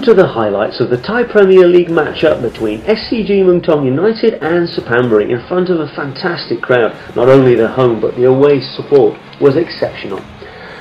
on to the highlights of the Thai Premier League matchup between SCG Muangthong United and Suphanburi in front of a fantastic crowd. Not only the home but the away support was exceptional.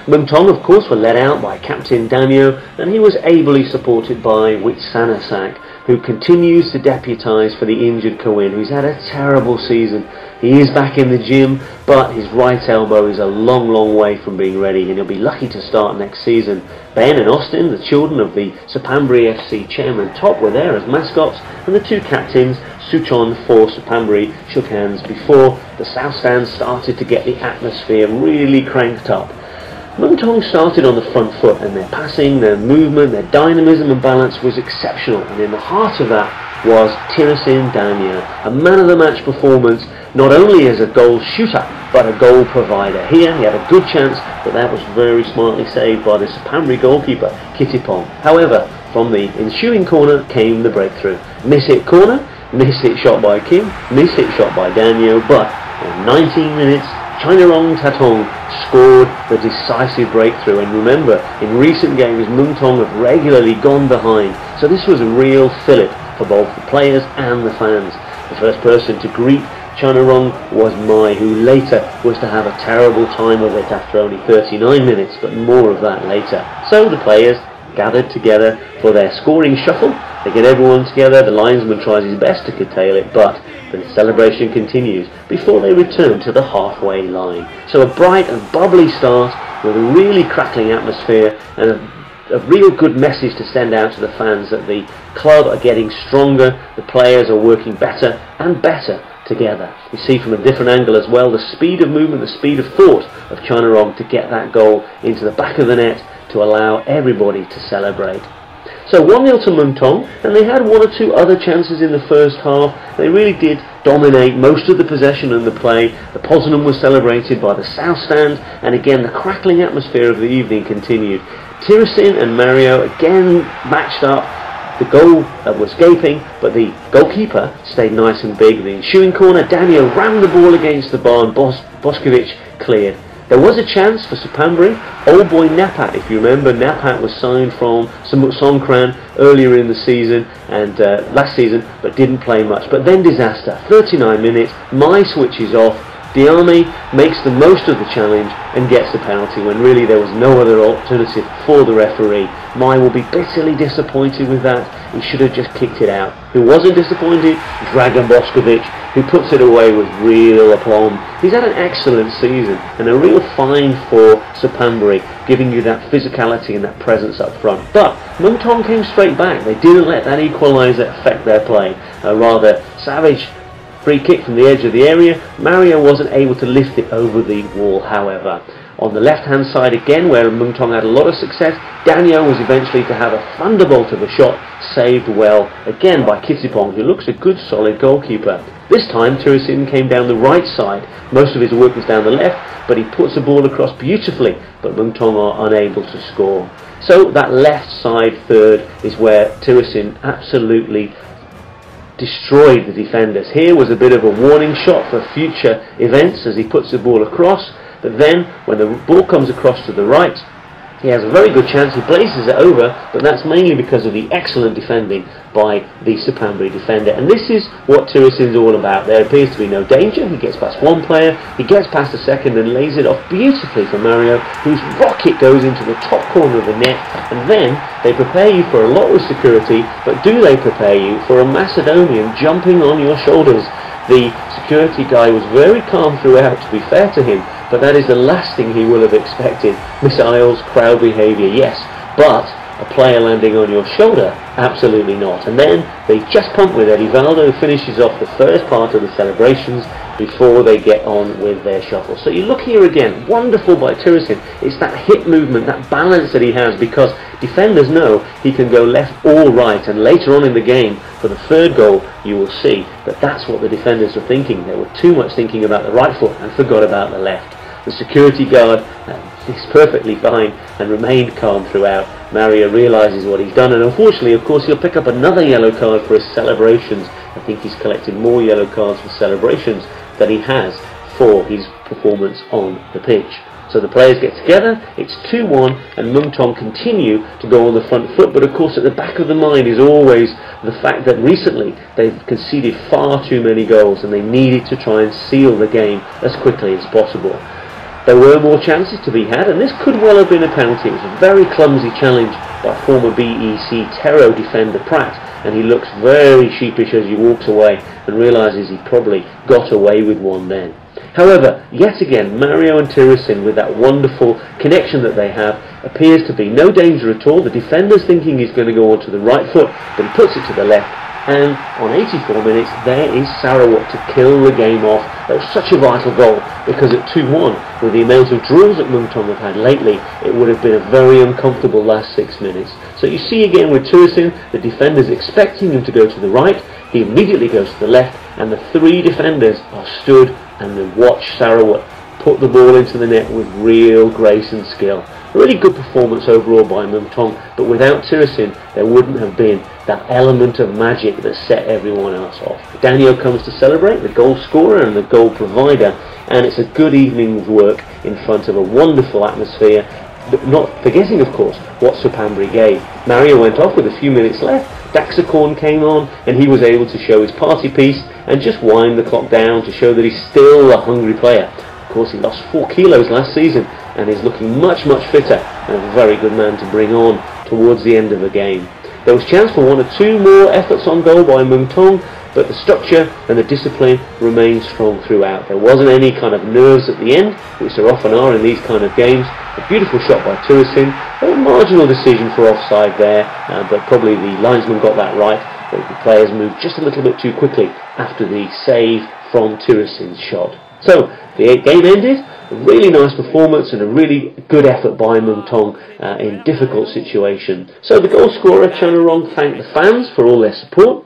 Muangthong of course were led out by captain Danyo and he was ably supported by Witsanasak who continues to deputise for the injured Kawin, who's had a terrible season. He is back in the gym, but his right elbow is a long, long way from being ready, and he'll be lucky to start next season. Ben and Austin, the children of the Suphanburi FC chairman Top, were there as mascots, and the two captains, Suchon for Suphanburi, shook hands before the South Stand started to get the atmosphere really cranked up. Muangthong started on the front foot and their passing, their movement, their dynamism and balance was exceptional and in the heart of that was Teerasil Dangda, a man of the match performance not only as a goal shooter but a goal provider. Here he had a good chance but that was very smartly saved by the Suphanburi goalkeeper Kittipong. However, from the ensuing corner came the breakthrough. Miss it corner, miss it shot by Kim, miss it shot by Daniel but in 19 minutes Chainarong Tatong scored the decisive breakthrough and remember in recent games Muangthong have regularly gone behind so this was a real fillip for both the players and the fans. The first person to greet Chainarong was Mai who later was to have a terrible time of it after only 39 minutes but more of that later. So the players gathered together for their scoring shuffle. They get everyone together, the linesman tries his best to curtail it but the celebration continues before they return to the halfway line. So a bright and bubbly start with a really crackling atmosphere and a, a, real good message to send out to the fans that the club are getting stronger, the players are working better and better together. You see from a different angle as well the speed of movement, the speed of thought of Chainarong to get that goal into the back of the net to allow everybody to celebrate. So 1-0 to Muangthong, and they had one or two other chances in the first half. They really did dominate most of the possession and the play. The Poznan was celebrated by the South Stand, and again the crackling atmosphere of the evening continued. Teerasil and Mario again matched up. The goal was gaping, but the goalkeeper stayed nice and big. The ensuing corner, Daniel rammed the ball against the bar, and Bos- Boskovic cleared. There was a chance for Suphanburi. Old boy Napat, if you remember, Napat was signed from Songkran earlier in the season and uh, last season, but didn't play much. But then disaster. 39 minutes, Mai switches off. Diame makes the most of the challenge and gets the penalty when really there was no other alternative for the referee. Mai will be bitterly disappointed with that. He should have just kicked it out. Who wasn't disappointed? Dragan Boskovic, who puts it away with real aplomb. He's had an excellent season and a real find for Suphanburi, giving you that physicality and that presence up front. But Muangthong came straight back. They didn't let that equaliser affect their play. A rather savage free kick from the edge of the area. Mario wasn't able to lift it over the wall, however. On the left-hand side again, where Muangthong had a lot of success, Daniel was eventually to have a thunderbolt of a shot, saved well, again by Kittipong, who looks a good solid goalkeeper. This time, Teerasil came down the right side. Most of his work was down the left, but he puts the ball across beautifully, but Muangthong are unable to score. So that left side third is where Teerasil absolutely destroyed the defenders. Here was a bit of a warning shot for future events as he puts the ball across. But then, when the ball comes across to the right, he has a very good chance, he blazes it over, but that's mainly because of the excellent defending by the Suphanburi defender. And this is what is all about. There appears to be no danger. He gets past one player, he gets past the second and lays it off beautifully for Mario, whose rocket goes into the top corner of the net. And then they prepare you for a lot of security, but do they prepare you for a Macedonian jumping on your shoulders? The security guy was very calm throughout, to be fair to him, but that is the last thing he will have expected. Missiles, crowd behaviour, yes, but a player landing on your shoulder, absolutely not. And then they just pump with Eddie Valdo, finishes off the first part of the celebrations before they get on with their shuffle. So you look here again, wonderful by Teerasil. It's that hip movement, that balance that he has, because defenders know he can go left or right, and later on in the game, for the third goal, you will see that that's what the defenders were thinking. They were too much thinking about the right foot and forgot about the left. The security guard uh, is perfectly fine and remained calm throughout. Mario realises what he's done and unfortunately of course he'll pick up another yellow card for his celebrations. I think he's collected more yellow cards for celebrations than he has for his performance on the pitch. So the players get together, it's 2-1 and Muang Thong continue to go on the front foot but of course at the back of the mind is always the fact that recently they've conceded far too many goals and they needed to try and seal the game as quickly as possible. There were more chances to be had and this could well have been a penalty. It was a very clumsy challenge by former BEC Tero defender Pratt and he looks very sheepish as he walks away and realises he probably got away with one then. However, yet again, Mario and Teerasil, with that wonderful connection that they have, appears to be no danger at all. The defender's thinking he's going to go on to the right foot, but he puts it to the left. And on 84 minutes, there is Sarawut to kill the game off. That was such a vital goal because at 2-1, with the amount of draws that Muang have had lately, it would have been a very uncomfortable last six minutes. So you see again with Teerasil, the defender's expecting him to go to the right, he immediately goes to the left, and the three defenders are stood and they watch Sarawut put the ball into the net with real grace and skill. A really good performance overall by Muang but without Teerasil, there wouldn't have been that element of magic that set everyone else off. Daniel comes to celebrate, the goal scorer and the goal provider, and it's a good evening's work in front of a wonderful atmosphere, But not forgetting, of course, what Suphanburi gave. Mario went off with a few minutes left, Datsakorn came on, and he was able to show his party piece and just wind the clock down to show that he's still a hungry player. Of course, he lost 4 kilos last season and is looking much, much fitter and a very good man to bring on towards the end of the game. There was chance for one or two more efforts on goal by Muang Thong, but the structure and the discipline remained strong throughout. There wasn't any kind of nerves at the end, which there often are in these kind of games. A beautiful shot by Teerasil, a marginal decision for offside there, uh, but probably the linesman got that right. The players moved just a little bit too quickly after the save from Teerasil's shot. So the game ended. A really nice performance and a really good effort by Muangthong uh, in difficult situation. So the goal scorer Chainarong thanked the fans for all their support.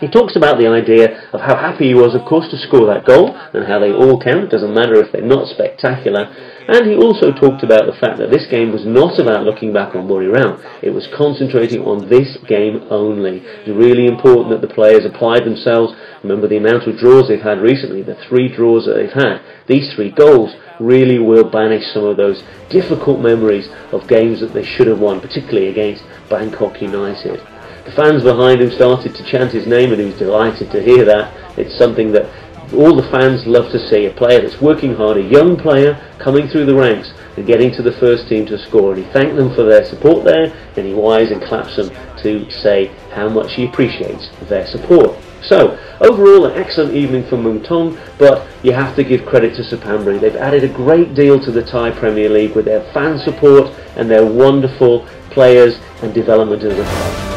He talks about the idea of how happy he was, of course, to score that goal and how they all count. It doesn't matter if they're not spectacular. And he also talked about the fact that this game was not about looking back on Buriram. It was concentrating on this game only. It's really important that the players applied themselves. Remember the amount of draws they've had recently, the three draws that they've had. These three goals really will banish some of those difficult memories of games that they should have won, particularly against Bangkok United. The fans behind him started to chant his name and he was delighted to hear that. It's something that all the fans love to see, a player that's working hard, a young player coming through the ranks and getting to the first team to score. And he thanked them for their support there and he wise and claps them to say how much he appreciates their support. So, overall an excellent evening for Muang Thong, but you have to give credit to Suphanburi. They've added a great deal to the Thai Premier League with their fan support and their wonderful players and development of the club.